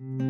you